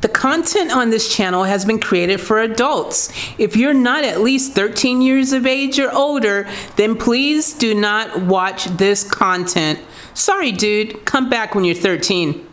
The content on this channel has been created for adults. If you're not at least 13 years of age or older, then please do not watch this content. Sorry, dude. Come back when you're 13.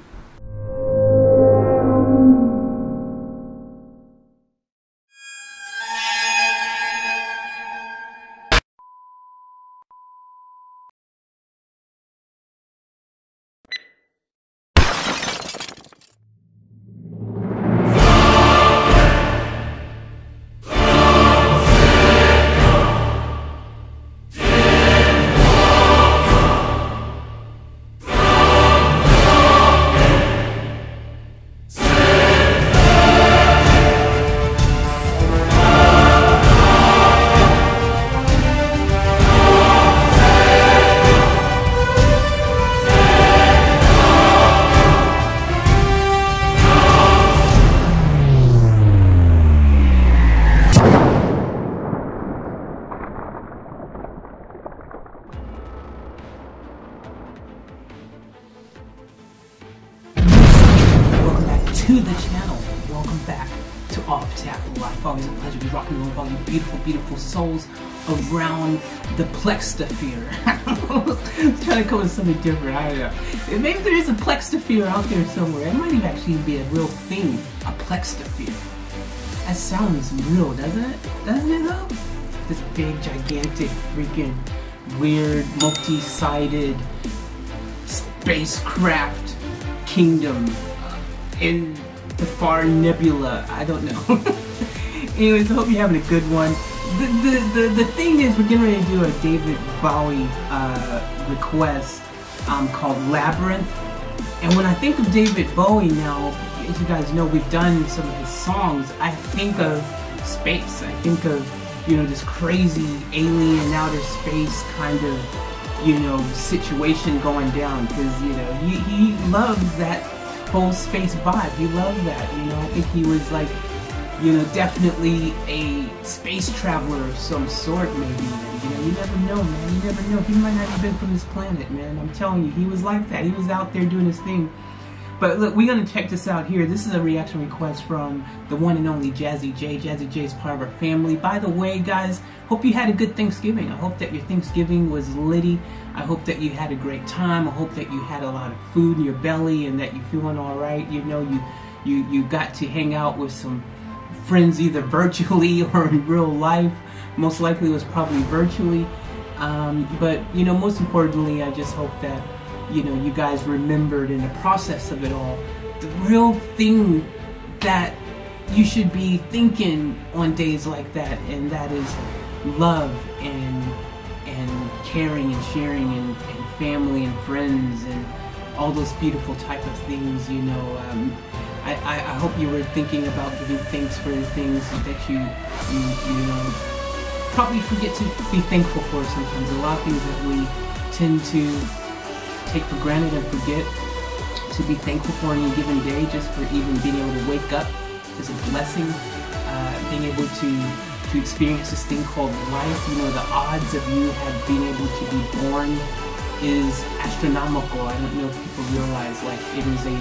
Beautiful, souls around the was trying to come with something different. I don't know. Maybe there is a plextosphere out there somewhere. It might even actually be a real thing. A plextosphere. That sounds real, doesn't it? Doesn't it though? This big, gigantic, freaking, weird, multi-sided spacecraft kingdom in the far nebula. I don't know. Anyways, I hope you're having a good one. The, the, the, thing is, we're getting ready to do a David Bowie uh, request um, called Labyrinth. And when I think of David Bowie now, as you guys know, we've done some of his songs. I think of space. I think of, you know, this crazy alien outer space kind of you know, situation going down because, you know, he, he loved that whole space vibe. He loved that, you know. I think he was like, you know, definitely a space traveler of some sort, maybe. You know, you never know, man. You never know. He might not have been from this planet, man. I'm telling you, he was like that. He was out there doing his thing. But look, we're gonna check this out here. This is a reaction request from the one and only Jazzy J. Jazzy J is part of our family. By the way, guys, hope you had a good Thanksgiving. I hope that your Thanksgiving was litty. I hope that you had a great time. I hope that you had a lot of food in your belly and that you're feeling all right. You know, you you you got to hang out with some friends either virtually or in real life. Most likely was probably virtually. Um, but you know, most importantly, I just hope that you know you guys remembered in the process of it all the real thing that you should be thinking on days like that, and that is love and and caring and sharing and, and family and friends and all those beautiful type of things. You know, um, I, I, I hope you were thinking about giving thanks for the things that you you you know probably forget to be thankful for sometimes. A lot of things that we tend to take for granted and forget to be thankful for in a given day, just for even being able to wake up is a blessing. Uh, being able to to experience this thing called life, you know, the odds of you have being able to be born is astronomical. I don't know if people realize like it is a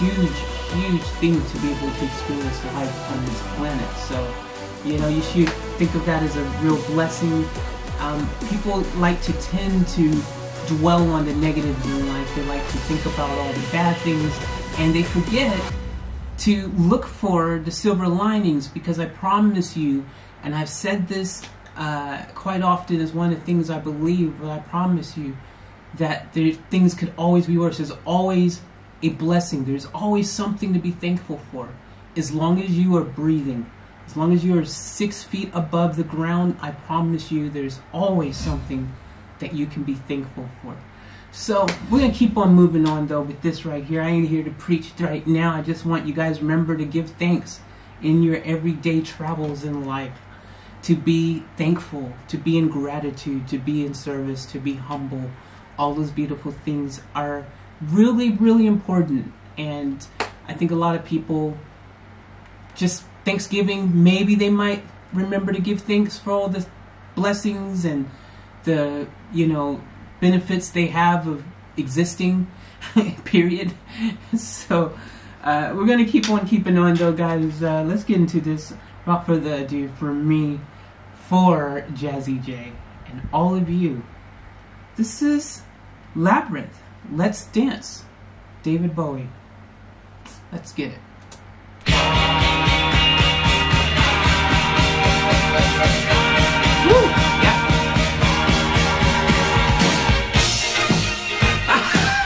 huge, huge thing to be able to experience life on this planet. So, you know, you should think of that as a real blessing. Um, people like to tend to dwell on the negatives in life. They like to think about all the bad things and they forget to look for the silver linings because I promise you, and I've said this uh, quite often as one of the things I believe, but I promise you that there, things could always be worse. There's always a blessing. There's always something to be thankful for. As long as you are breathing, as long as you are six feet above the ground, I promise you there's always something that you can be thankful for. So we're gonna keep on moving on though with this right here. I ain't here to preach right now. I just want you guys remember to give thanks in your everyday travels in life. To be thankful, to be in gratitude, to be in service, to be humble. All those beautiful things are really, really important. And I think a lot of people just Thanksgiving, maybe they might remember to give thanks for all the blessings and the, you know, benefits they have of existing, period. So, Uh, we're gonna keep on keeping on though, guys. Uh, let's get into this. Without further ado, for me, for Jazzy J, and all of you, this is Labyrinth. Let's dance, David Bowie. Let's get it. Yeah.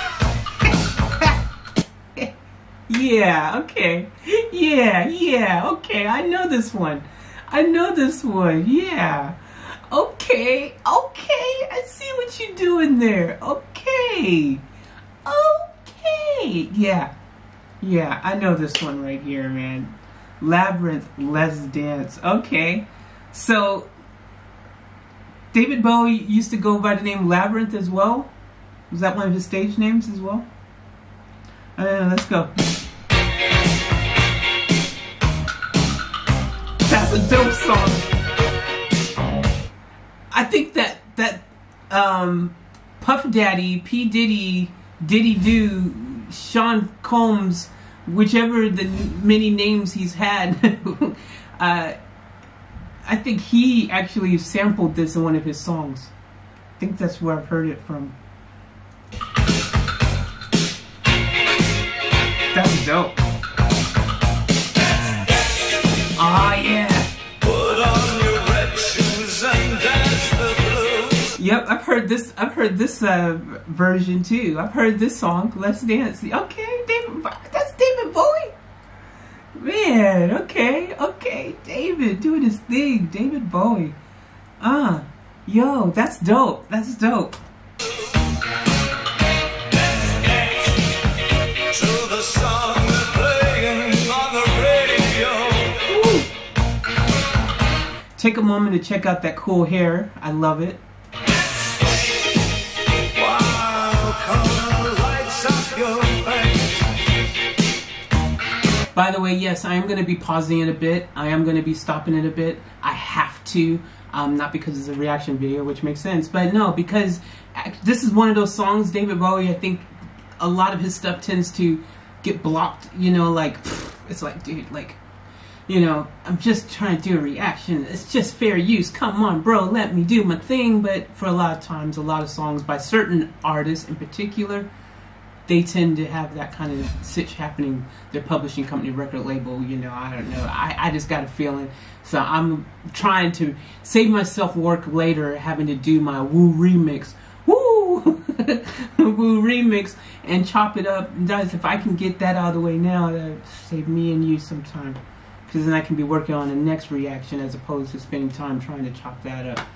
Yeah, okay. Yeah, yeah, okay. I know this one. I know this one. Yeah. Okay, okay. I see what you're doing there. Okay. Okay. Okay. Yeah. Yeah, I know this one right here, man. Labyrinth, Let's Dance. Okay. So, David Bowie used to go by the name Labyrinth as well? Was that one of his stage names as well? Uh, let's go. That's a dope song. I think that that um, Puff Daddy, P Diddy, Diddy Do, Sean Combs, whichever the many names he's had, uh, I think he actually sampled this in one of his songs. I think that's where I've heard it from. That's dope. Ah, yeah. Yep, I've heard this. I've heard this uh, version too. I've heard this song. Let's dance. Okay, David. That's David Bowie. Man, okay, okay, David doing his thing. David Bowie. Ah, yo, that's dope. That's dope. To the song they're playing on the radio. Woo. Take a moment to check out that cool hair. I love it. By the way, yes, I am going to be pausing it a bit. I am going to be stopping it a bit. I have to, um, not because it's a reaction video, which makes sense, but no, because this is one of those songs, David Bowie, I think a lot of his stuff tends to get blocked, you know, like, it's like, dude, like, you know, I'm just trying to do a reaction. It's just fair use. Come on, bro, let me do my thing. But for a lot of times, a lot of songs by certain artists in particular, they tend to have that kind of sitch happening. Their publishing company, record label, you know, I don't know. I, I just got a feeling. So I'm trying to save myself work later, having to do my Woo remix. Woo! Woo remix and chop it up. Guys, if I can get that out of the way now, that save me and you some time. Because then I can be working on the next reaction as opposed to spending time trying to chop that up.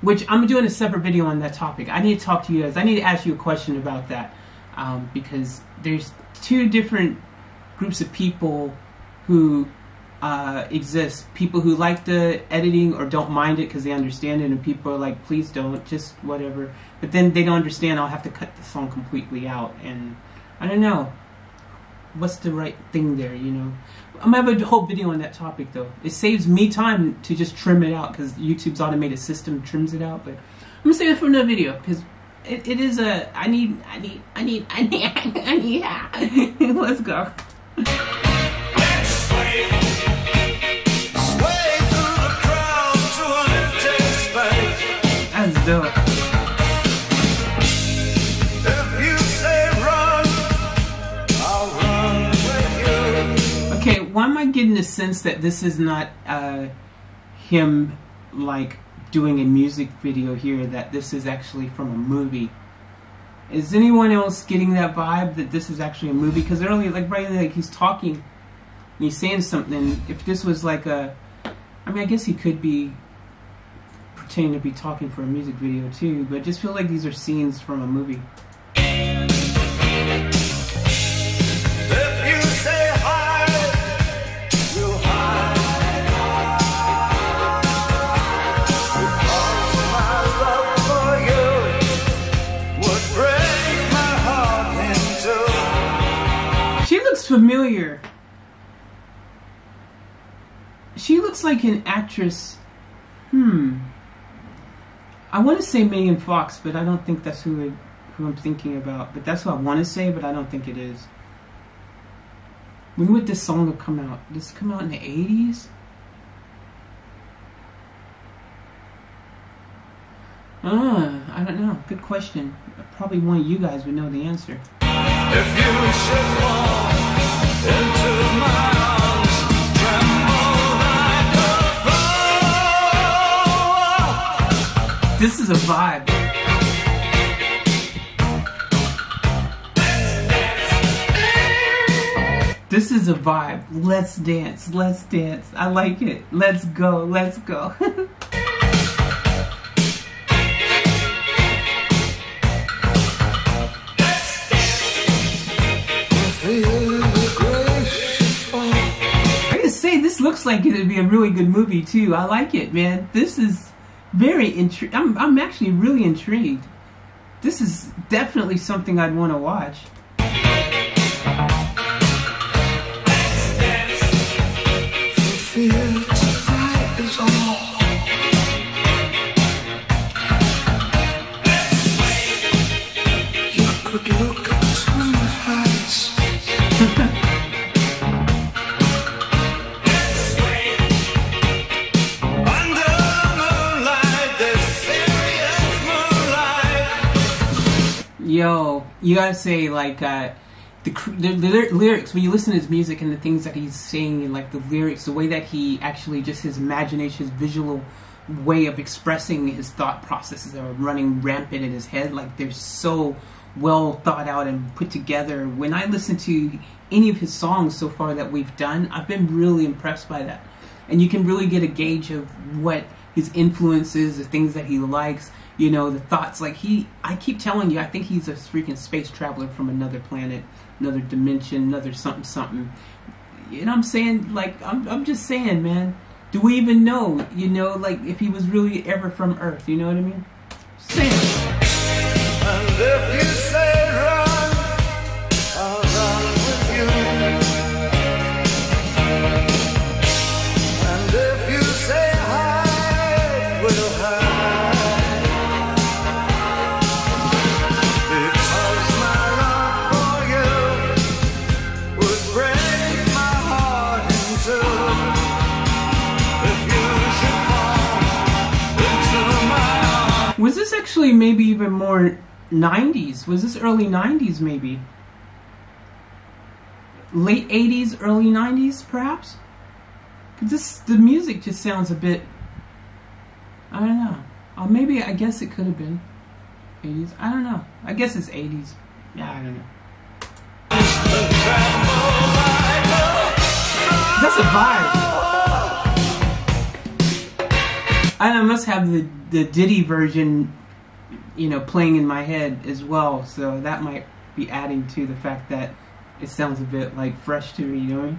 Which I'm doing a separate video on that topic. I need to talk to you guys. I need to ask you a question about that um, because there's two different groups of people who uh, exist. People who like the editing or don't mind it because they understand it, and people are like, please don't, just whatever. But then they don't understand. I'll have to cut the song completely out, and I don't know what's the right thing there. You know, I'm gonna have a whole video on that topic though. It saves me time to just trim it out because YouTube's automated system trims it out. But I'm gonna save it for another video because it, it is a I need I need I need I need I need. Let's go. That's dope. Okay, why am I getting the sense that this is not uh, him like doing a music video here? That this is actually from a movie. Is anyone else getting that vibe that this is actually a movie? Because earlier, like right, like he's talking, and he's saying something. If this was like a, I mean, I guess he could be pretending to be talking for a music video too. But I just feel like these are scenes from a movie. Familiar. She looks like an actress. Hmm. I want to say Megan Fox, but I don't think that's who it, who I'm thinking about. But that's what I want to say, but I don't think it is. When would this song come out? Did this come out in the 80s? Uh, I don't know. Good question. Probably one of you guys would know the answer. This is a vibe. This is a vibe. Let's dance. Let's dance. I like it. Let's go. Let's go. looks like it'd be a really good movie too. I like it, man. This is very intri- I'm I'm actually really intrigued. This is definitely something I'd want to watch. Under Yo, you gotta say like uh, the, the the lyrics when you listen to his music and the things that he's saying and like the lyrics, the way that he actually just his imagination, his visual way of expressing his thought processes are running rampant in his head. Like they're so well thought out and put together. When I listen to any of his songs so far that we've done, I've been really impressed by that. And you can really get a gauge of what his influences, the things that he likes, you know, the thoughts. Like he, I keep telling you, I think he's a freaking space traveler from another planet, another dimension, another something, something. Know I'm saying? Like, I'm, I'm just saying, man. Do we even know, you know, like if he was really ever from Earth? You know what I mean? Saying. Actually maybe even more 90s? Was this early 90s maybe? Late 80s, early 90s perhaps? This the music just sounds a bit I don't know. Or maybe I guess it could have been 80s. I don't know. I guess it's 80s. Yeah, I don't know. That's a vibe. And I must have the the Diddy version, you know, playing in my head as well. So that might be adding to the fact that it sounds a bit like fresh to me. You know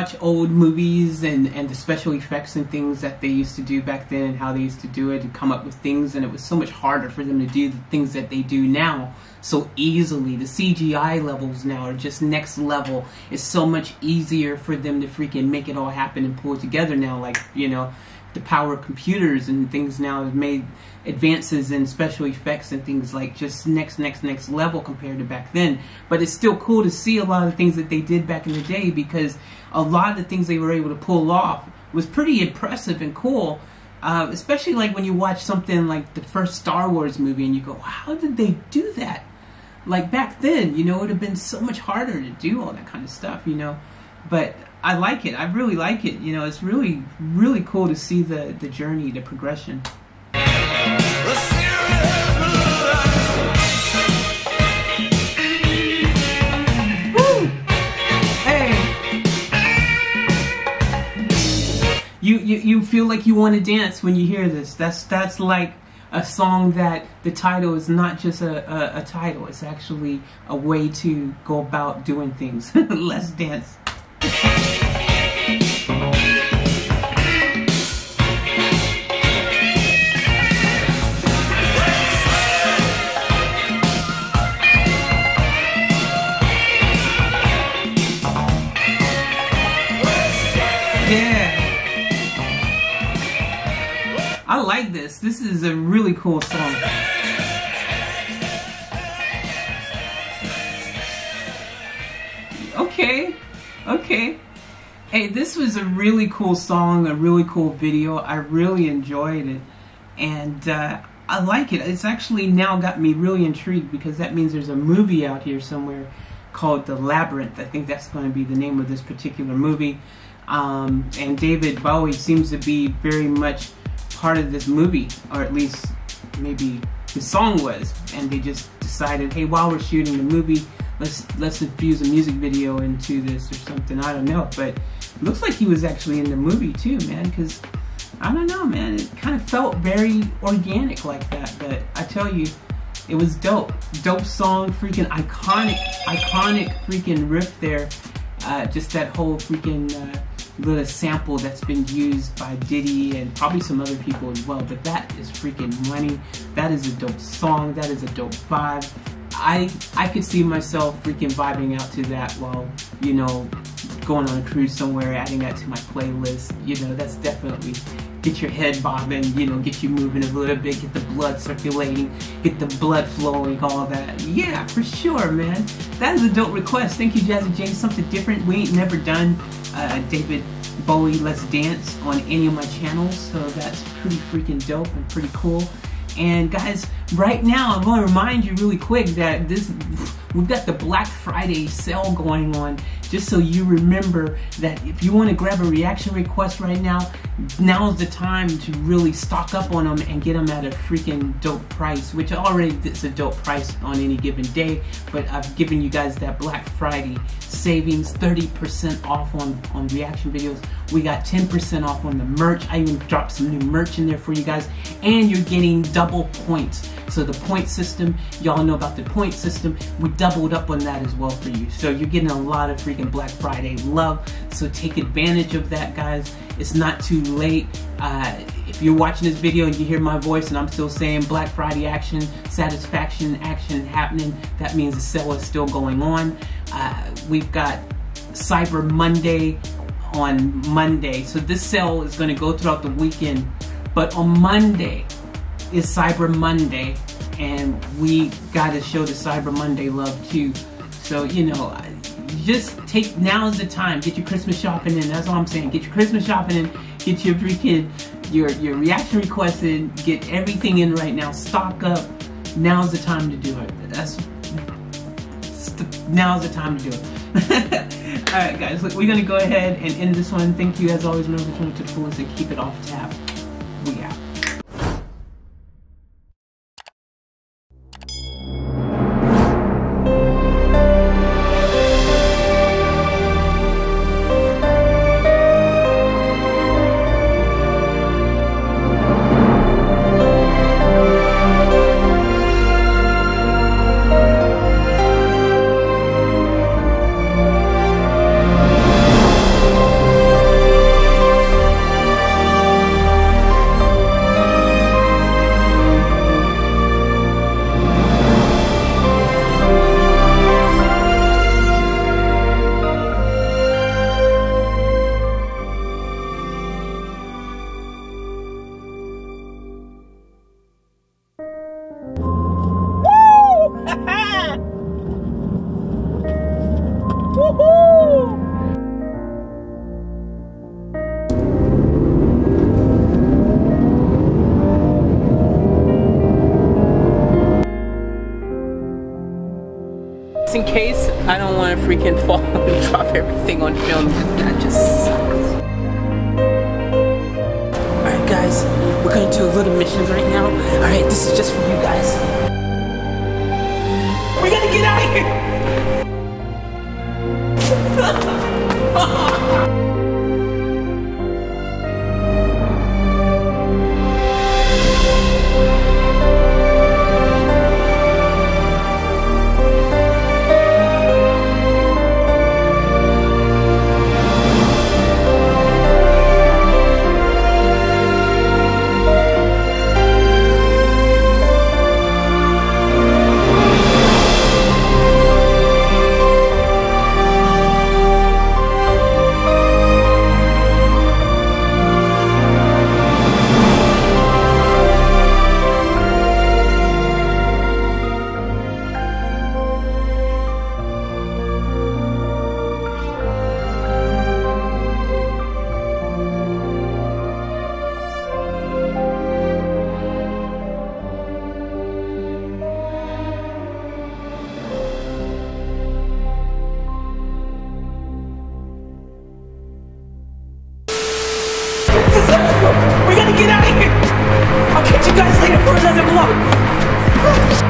watch old movies and, and the special effects and things that they used to do back then and how they used to do it and come up with things and it was so much harder for them to do the things that they do now so easily. The CGI levels now are just next level. It's so much easier for them to freaking make it all happen and pull it together now. Like, you know, the power of computers and things now have made advances in special effects and things like just next, next, next level compared to back then. But it's still cool to see a lot of the things that they did back in the day because a lot of the things they were able to pull off was pretty impressive and cool. Uh, especially like when you watch something like the first Star Wars movie and you go, how did they do that? Like back then, you know, it would have been so much harder to do all that kind of stuff, you know. But I like it. I really like it. You know, it's really, really cool to see the the journey, the progression. You, you you feel like you want to dance when you hear this. That's that's like a song that the title is not just a, a, a title. It's actually a way to go about doing things. Let's dance. Like this. This is a really cool song. Okay, okay. Hey, this was a really cool song, a really cool video. I really enjoyed it. And uh, I like it. It's actually now got me really intrigued because that means there's a movie out here somewhere called The Labyrinth. I think that's going to be the name of this particular movie. Um, and David Bowie seems to be very much part of this movie, or at least maybe the song was. And they just decided, hey, while we're shooting the movie, let's let's infuse a music video into this or something. I don't know, but it looks like he was actually in the movie too, man. Because I don't know, man. It kind of felt very organic like that. But I tell you, it was dope. Dope song, freaking iconic, iconic freaking riff there. Uh, just that whole freaking uh, little sample that's been used by Diddy and probably some other people as well. But that is freaking money. That is a dope song. That is a dope vibe. I I could see myself freaking vibing out to that while you know going on a cruise somewhere, adding that to my playlist. You know, that's definitely get your head bobbing, you know, get you moving a little bit, get the blood circulating, get the blood flowing, all that. Yeah, for sure, man. That is a dope request. Thank you, Jazzy Jane. Something different. We ain't never done uh, David Bowie Let's Dance on any of my channels, so that's pretty freaking dope and pretty cool. And guys, right now I'm to remind you really quick that this we've got the Black Friday sale going on. Just so you remember that if you want to grab a reaction request right now, now's the time to really stock up on them and get them at a freaking dope price, which already is a dope price on any given day. But I've given you guys that Black Friday savings, 30% off on, on reaction videos. We got 10% off on the merch. I even dropped some new merch in there for you guys. And you're getting double points. So the point system, y'all know about the point system. We doubled up on that as well for you. So you're getting a lot of freaking Black Friday love. So take advantage of that, guys. It's not too late. Uh, if you're watching this video and you hear my voice and I'm still saying Black Friday action, satisfaction, action happening, that means the sale is still going on. Uh, we've got Cyber Monday on Monday. So this sale is going to go throughout the weekend. But on Monday, is Cyber Monday, and we got to show the Cyber Monday love too. So, you know, just take now is the time. Get your Christmas shopping in. That's all I'm saying. Get your Christmas shopping in. Get your freaking your your reaction requests in. Get everything in right now. Stock up. Now's the time to do it. That's now's the time to do it. all right, guys. Look, we're gonna go ahead and end this one. Thank you as always. Remember to to the fullest and keep it off tap. In case I don't want to freaking fall and drop everything on film. That just sucks. Alright guys, we're gonna do a little mission right now. Alright, this is just for you guys. We gotta get out of here! doesn't blow.